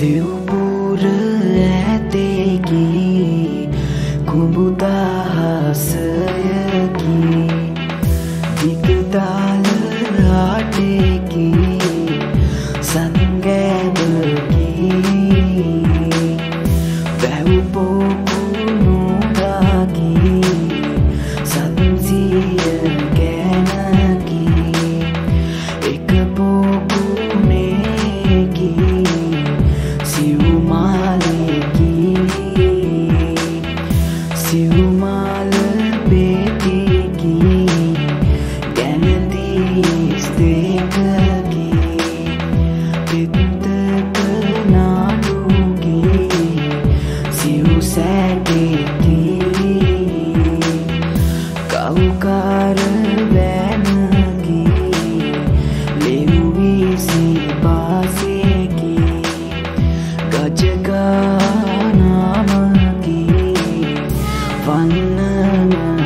丢不了。na na.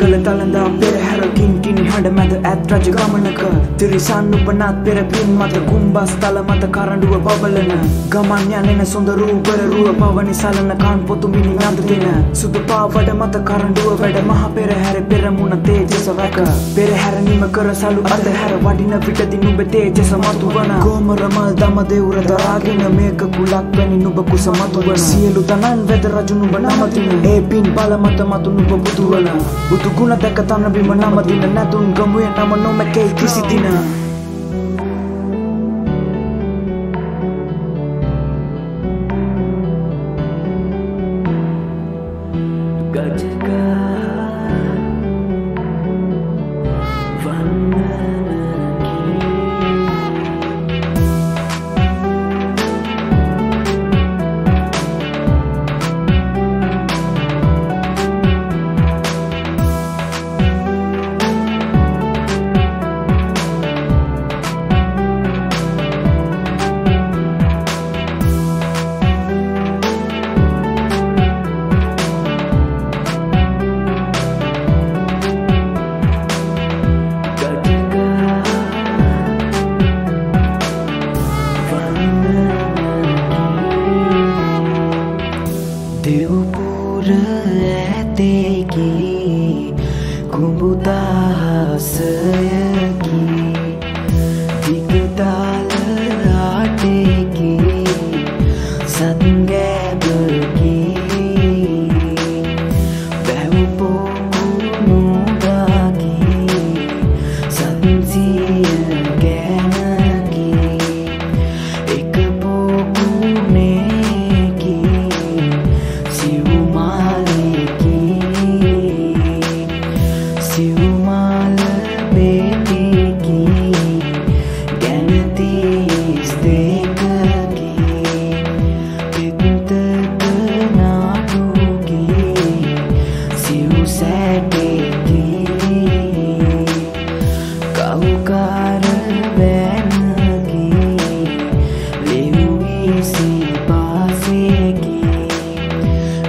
කළ තලඳා පෙරහැරකින් කිනි හඬ මැද ඇත් රජ ගමනක. තිරිසන් උපනත් පෙර පින් මත කුම්බස් තල මත කරඩුව බබලන. ගමන් යනෙන සොඳරූපරරුව පවනි සලන කාන් පොතුමිනි නද දෙන සුදු පාවඩ මත කරඩුව වැඩ මහ පෙරහැර පෙරමුණ තේජස වැක. පෙරහැරනිම කර සලු අතහැර වඩින පිටදි නුබ තේජස මතු වන ගෝමරමල් දම දෙවුර දරාගෙන මේක කුලක් වැනි නුබ කුස මතු වන සියලු තනන් වෙද රජු නුබ නමතින ඒ පින් බල මත මතු නුබ බුදුවන බුදු ගුණ දැක තන බිම නමදින නැතුන් ගමුවේ නම නොමැකේ කිසි දින रहते की कुमुदा කුමාල බේටිකි ගැනතිස් දෙකකි පිත්තක නාටුගි සිව් සැටෙකි. කවුකාර වැනකි ලිව්විසි පාසෙකි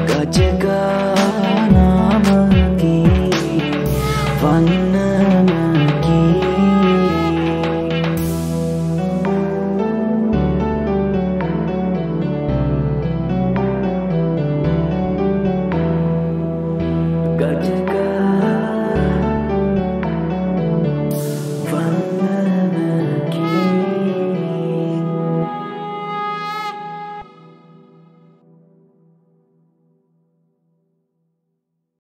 ගජගා gajka.